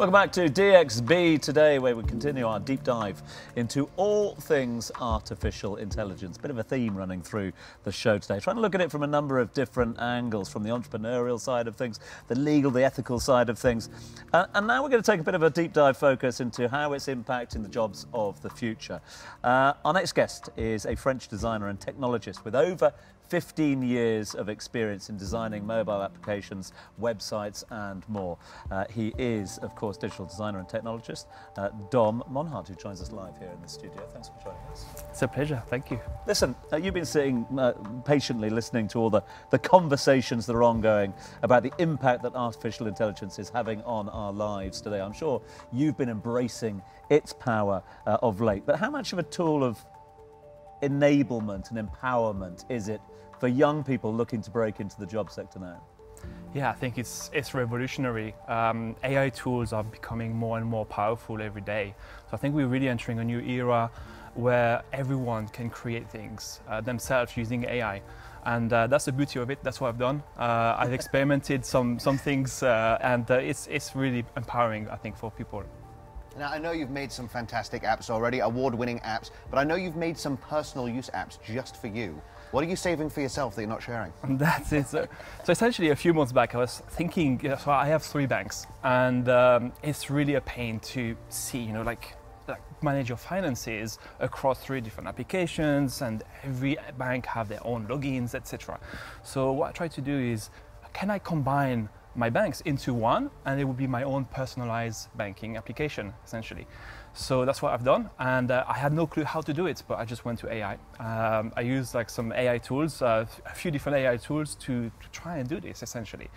Welcome back to DXB today, where we continue our deep dive into all things artificial intelligence. Bit of a theme running through the show today, trying to look at it from a number of different angles from the entrepreneurial side of things, the legal, the ethical side of things. Uh, and now we're going to take a bit of a deep dive focus into how it's impacting the jobs of the future. Uh, our next guest is a French designer and technologist with over 15 years of experience in designing mobile applications, websites, and more. Uh, he is, of course, digital designer and technologist, uh, Dom Monhart, who joins us live here in the studio. Thanks for joining us. It's a pleasure. Thank you. Listen, uh, you've been sitting uh, patiently listening to all the, the conversations that are ongoing about the impact that artificial intelligence is having on our lives today. I'm sure you've been embracing its power uh, of late, but how much of a tool of enablement and empowerment is it for young people looking to break into the job sector now? Yeah, I think it's, it's revolutionary. Um, AI tools are becoming more and more powerful every day. So I think we're really entering a new era where everyone can create things uh, themselves using AI. And uh, that's the beauty of it. That's what I've done. Uh, I've experimented some, some things uh, and uh, it's, it's really empowering, I think, for people. Now, I know you've made some fantastic apps already, award-winning apps, but I know you've made some personal use apps just for you. What are you saving for yourself that you're not sharing? That's it. So, so essentially, a few months back, I was thinking. So I have three banks, and um, it's really a pain to see, you know, like like manage your finances across three different applications, and every bank have their own logins, etc. So what I try to do is, can I combine my banks into one, and it would be my own personalized banking application, essentially. So that's what I've done, and uh, I had no clue how to do it, but I just went to AI. Um, I used like some AI tools, uh, a few different AI tools to, to try and do this essentially,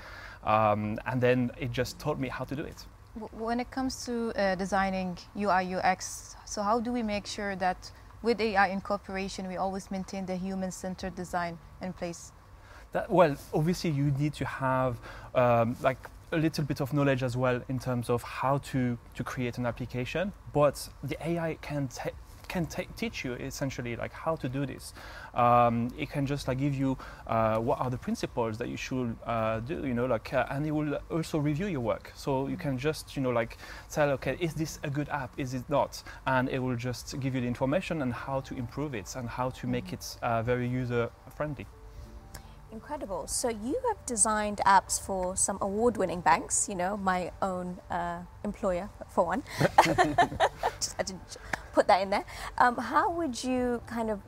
um, and then it just taught me how to do it. When it comes to uh, designing UI UX, so how do we make sure that with AI incorporation we always maintain the human-centered design in place? That, well, obviously you need to have um, like a little bit of knowledge as well in terms of how to, to create an application, but the AI can can teach you essentially like how to do this. Um, it can just like give you uh, what are the principles that you should uh, do, you know, like, uh, and it will also review your work. So you can just, you know, like tell, okay, is this a good app? Is it not? And it will just give you the information and how to improve it and how to make it uh, very user friendly. Incredible. So you have designed apps for some award-winning banks, you know, my own uh, employer, for one. Just had to put that in there. Um, how would you kind of,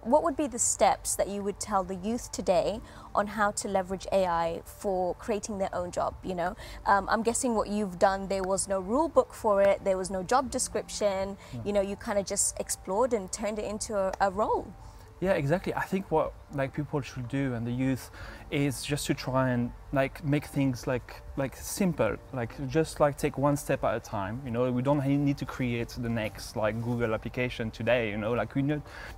what would be the steps that you would tell the youth today on how to leverage AI for creating their own job, you know? Um, I'm guessing what you've done, there was no rule book for it, there was no job description, yeah. you know, you kind of just explored and turned it into a, a role. Yeah, exactly. I think what like people should do and the youth is just to try and like make things like like simple, like just like take one step at a time. You know, we don't need to create the next like Google application today. You know, like we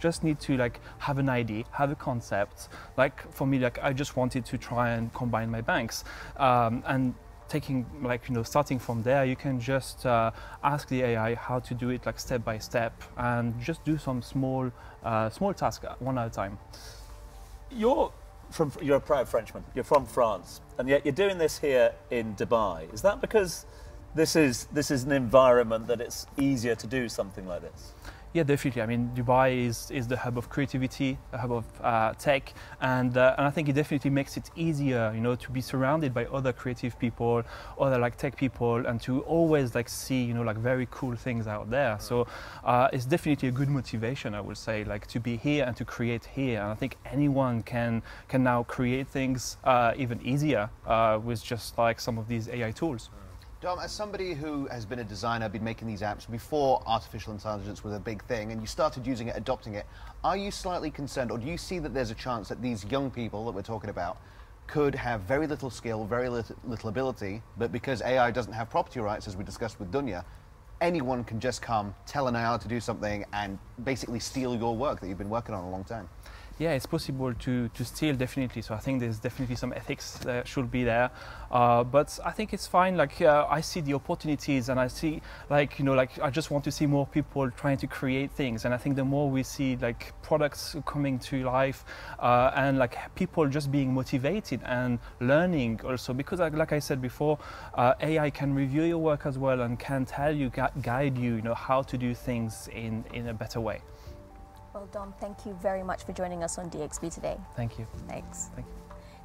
just need to like have an idea, have a concept. Like for me, like I just wanted to try and combine my banks um, and taking like you know starting from there you can just uh, ask the AI how to do it like step by step and just do some small uh, small task one at a time. You're from you're a proud Frenchman. You're from France, and yet you're doing this here in Dubai. Is that because this is this is an environment that it's easier to do something like this? Yeah, definitely. I mean, Dubai is, is the hub of creativity, a hub of uh, tech, and, uh, and I think it definitely makes it easier, you know, to be surrounded by other creative people, other like tech people, and to always like see, you know, like very cool things out there. So uh, it's definitely a good motivation, I would say, like to be here and to create here. And I think anyone can can now create things uh, even easier uh, with just like some of these AI tools. Dom, as somebody who has been a designer, been making these apps before artificial intelligence was a big thing, and you started using it, adopting it, are you slightly concerned, or do you see that there's a chance that these young people that we're talking about could have very little skill, very little, little ability, but because AI doesn't have property rights, as we discussed with Dunya, anyone can just come, tell an AI to do something, and basically steal your work that you've been working on a long time? Yeah, it's possible to, to steal definitely. So I think there's definitely some ethics that should be there. Uh, but I think it's fine. Like uh, I see the opportunities, and I see like you know like I just want to see more people trying to create things. And I think the more we see like products coming to life, uh, and like people just being motivated and learning also, because like, like I said before, uh, AI can review your work as well and can tell you, guide you, you know how to do things in in a better way. Well, Dom, thank you very much for joining us on DXB today. Thank you. Thanks. Thank you.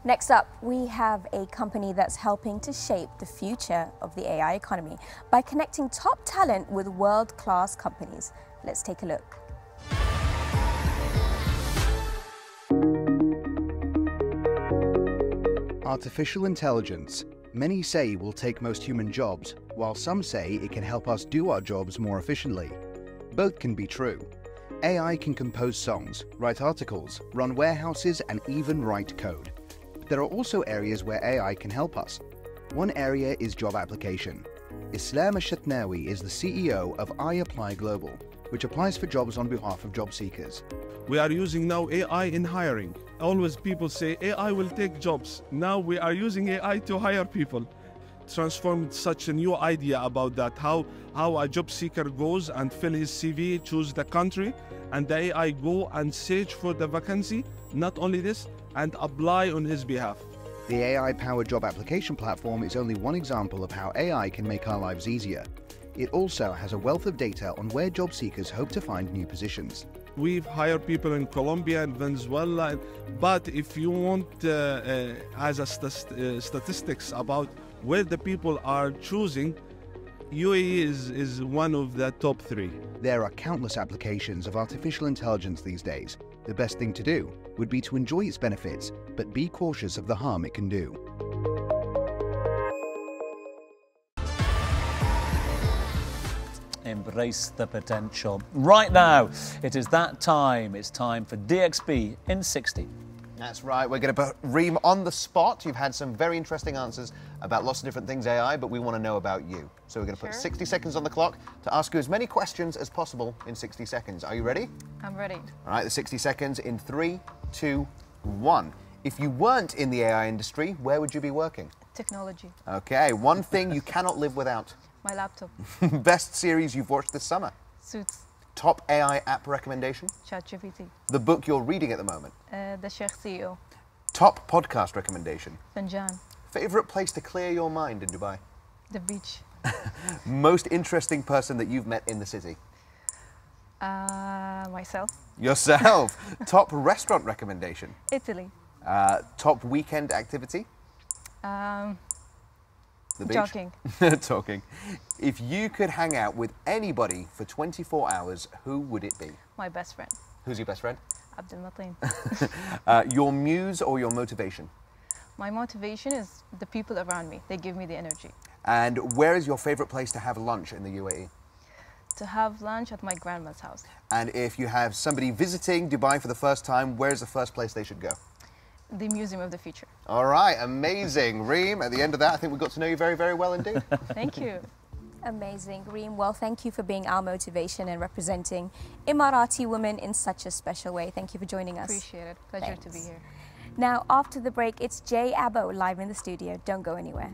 Next up, we have a company that's helping to shape the future of the AI economy by connecting top talent with world class companies. Let's take a look. Artificial intelligence, many say will take most human jobs, while some say it can help us do our jobs more efficiently. Both can be true. AI can compose songs, write articles, run warehouses, and even write code. But there are also areas where AI can help us. One area is job application. Islam Ashatnawi is the CEO of iApply Global, which applies for jobs on behalf of job seekers. We are using now AI in hiring. Always people say AI will take jobs. Now we are using AI to hire people. Transformed such a new idea about that how how a job seeker goes and fill his CV, choose the country, and the AI go and search for the vacancy. Not only this, and apply on his behalf. The AI powered job application platform is only one example of how AI can make our lives easier. It also has a wealth of data on where job seekers hope to find new positions. We've hired people in Colombia and Venezuela, but if you want uh, uh, as a st- uh, statistics about where the people are choosing, UAE is, is one of the top three. There are countless applications of artificial intelligence these days. The best thing to do would be to enjoy its benefits, but be cautious of the harm it can do. Embrace the potential. Right now, it is that time. It's time for DXB in 60. That's right. We're going to put Reem on the spot. You've had some very interesting answers about lots of different things AI, but we want to know about you. So we're going to put 60 seconds on the clock to ask you as many questions as possible in 60 seconds. Are you ready? I'm ready. All right, the 60 seconds in three, two, one. If you weren't in the AI industry, where would you be working? Technology. Okay, one thing you cannot live without. My laptop. Best series you've watched this summer. Suits. Top AI app recommendation. ChatGPT. The book you're reading at the moment. Uh, the Sheikh CEO. Top podcast recommendation. Fanjan. Favorite place to clear your mind in Dubai. The beach. Most interesting person that you've met in the city. Uh, myself. Yourself. top restaurant recommendation. Italy. Uh, top weekend activity. Um, The beach. jogging. Talking. If you could hang out with anybody for 24 hours, who would it be? My best friend. Who's your best friend? Abdul Mateen. Uh, your muse or your motivation? My motivation is the people around me. They give me the energy. And where is your favorite place to have lunch in the UAE? To have lunch at my grandma's house. And if you have somebody visiting Dubai for the first time, where is the first place they should go? The Museum of the Future. All right, amazing. Reem, at the end of that, I think we got to know you very, very well indeed. Thank you. Amazing, Reem. Well, thank you for being our motivation and representing Emirati women in such a special way. Thank you for joining us. Appreciate it. Pleasure to be here. Now, after the break, it's Jay Abbo live in the studio. Don't go anywhere.